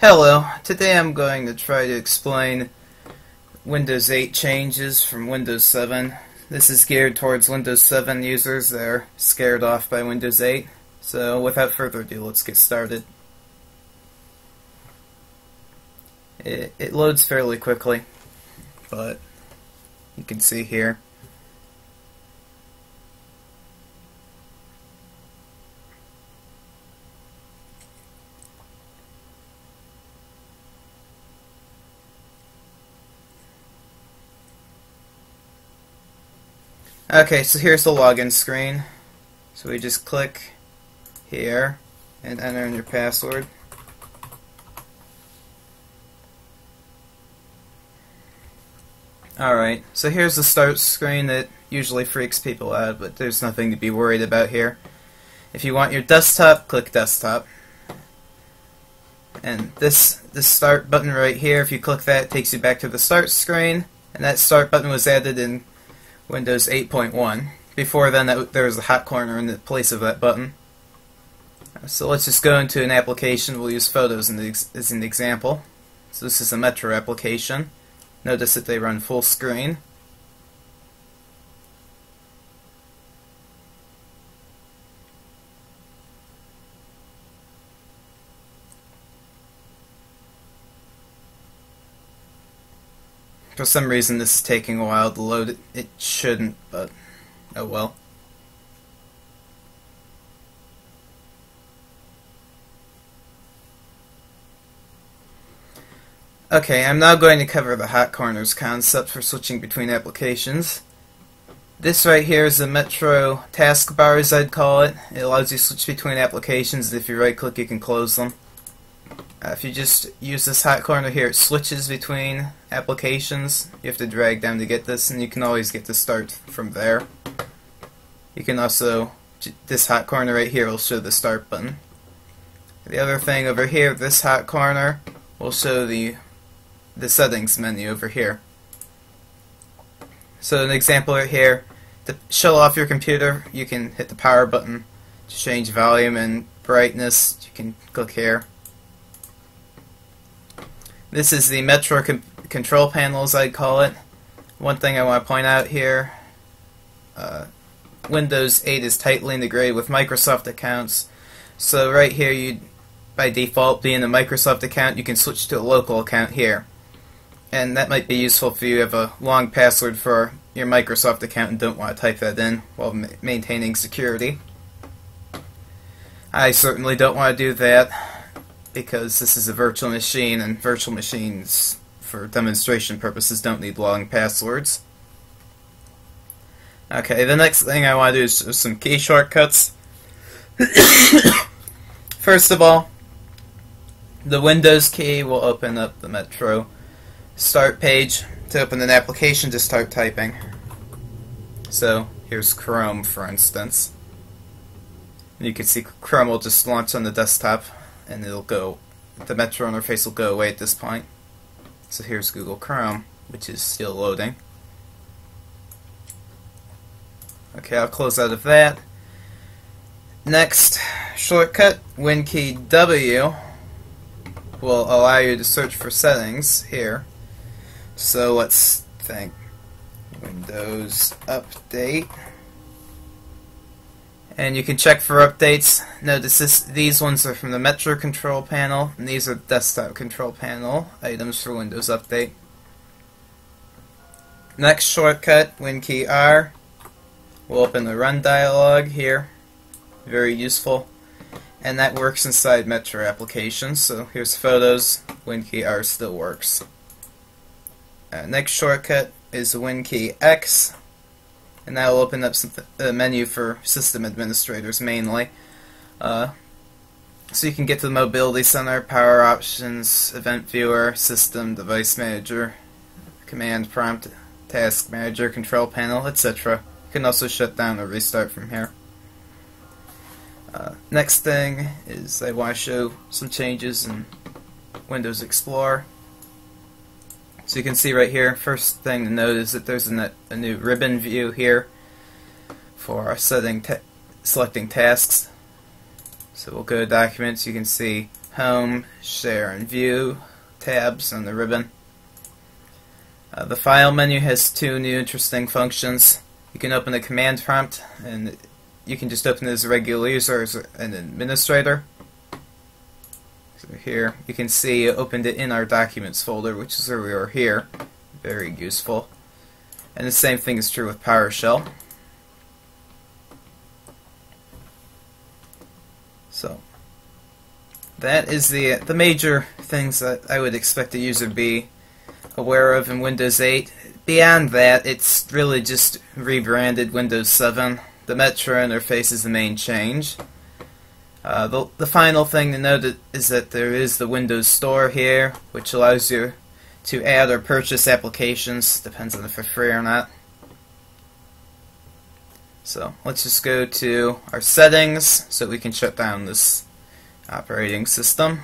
Hello, today I'm going to try to explain Windows 8 changes from Windows 7. This is geared towards Windows 7 users that are scared off by Windows 8. So without further ado, let's get started. It, it loads fairly quickly, but you can see here Okay, so here's the login screen. So we just click here and enter in your password. Alright, so here's the start screen that usually freaks people out, but there's nothing to be worried about here. If you want your desktop, click desktop. And this this start button right here, if you click that, takes you back to the start screen. And that start button was added in Windows 8.1. Before then, that, there was a hot corner in the place of that button. So let's just go into an application. We'll use Photos as an example. So this is a Metro application. Notice that they run full screen. For some reason this is taking a while to load. It, shouldn't, but oh well. Okay, I'm now going to cover the hot corners concept for switching between applications. This right here is the Metro taskbar, as I'd call it. It allows you to switch between applications. If you right click, you can close them. Uh, if you just use this hot corner here, it switches between applications. You have to drag down to get this, and you can always get to start from there. You can also, this hot corner right here will show the start button. The other thing over here, this hot corner will show the the settings menu over here. So an example right here, to show off your computer, you can hit the power button to change volume and brightness. You can click here. This is the Metro control panel, as I call it. One thing I want to point out here, uh, Windows 8 is tightly integrated with Microsoft accounts. So right here, you by default, being a Microsoft account, you can switch to a local account here. And that might be useful if you have a long password for your Microsoft account and don't want to type that in while ma maintaining security. I certainly don't want to do that because this is a virtual machine and virtual machines for demonstration purposes don't need long passwords. Okay, the next thing I want to do is some key shortcuts. First of all, the Windows key will open up the Metro start page. To open an application, just start typing. So, here's Chrome, for instance. You can see Chrome will just launch on the desktop and it'll go, the Metro interface will go away at this point. So here's Google Chrome, which is still loading. Okay, I'll close out of that. Next, shortcut, WinKey W will allow you to search for settings here. So let's think. Windows Update and you can check for updates. Notice this, these ones are from the Metro control panel, and these are desktop control panel items for Windows Update. Next shortcut, WinKey R, We'll open the Run dialog here. Very useful. And that works inside Metro applications. So here's photos. WinKey R still works. Uh, next shortcut is WinKey X and that will open up a menu for system administrators mainly. Uh, so you can get to the Mobility Center, Power Options, Event Viewer, System, Device Manager, Command Prompt, Task Manager, Control Panel, etc. You can also shut down or restart from here. Uh, next thing is I want to show some changes in Windows Explorer. So you can see right here, first thing to note is that there's a, a new ribbon view here for setting ta selecting tasks. So we'll go to Documents, you can see Home, Share and View tabs on the ribbon. Uh, the File menu has two new interesting functions. You can open a command prompt, and you can just open it as a regular user as an administrator. So here, you can see it opened it in our Documents folder, which is where we are here. Very useful. And the same thing is true with PowerShell. So that is the the major things that I would expect a user to be aware of in Windows 8. Beyond that, it's really just rebranded Windows 7. The Metro interface is the main change. Uh, the, the final thing to note is that there is the Windows Store here, which allows you to add or purchase applications. Depends on if they're free or not. So let's just go to our settings so we can shut down this operating system.